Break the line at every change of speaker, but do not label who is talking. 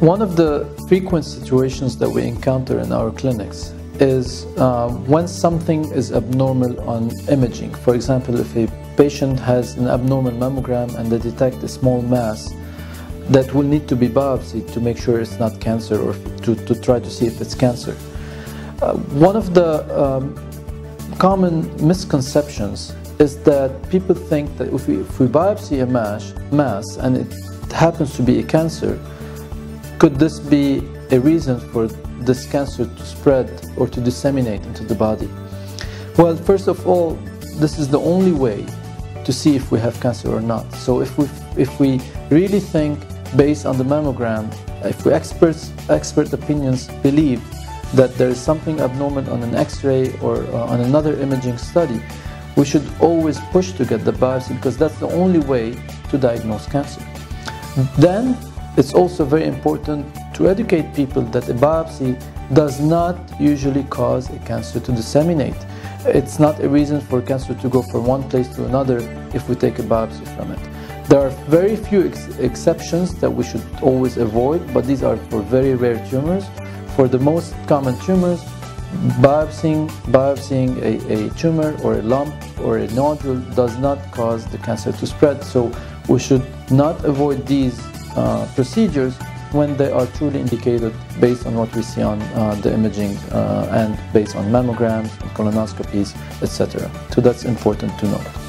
One of the frequent situations that we encounter in our clinics is uh, when something is abnormal on imaging. For example, if a patient has an abnormal mammogram and they detect a small mass that will need to be biopsied to make sure it's not cancer or to, to try to see if it's cancer. Uh, one of the um, common misconceptions is that people think that if we, if we biopsy a mass, mass and it happens to be a cancer, could this be a reason for this cancer to spread or to disseminate into the body? Well, first of all, this is the only way to see if we have cancer or not. So if we, if we really think based on the mammogram, if we experts, expert opinions believe that there is something abnormal on an x-ray or uh, on another imaging study, we should always push to get the biopsy because that's the only way to diagnose cancer. Then it's also very important to educate people that a biopsy does not usually cause a cancer to disseminate. It's not a reason for cancer to go from one place to another if we take a biopsy from it. There are very few ex exceptions that we should always avoid, but these are for very rare tumors. For the most common tumors, biopsying, biopsying a, a tumor or a lump or a nodule does not cause the cancer to spread. So we should not avoid these procedures when they are truly indicated based on what we see on uh, the imaging uh, and based on mammograms, colonoscopies, etc. So that's important to know.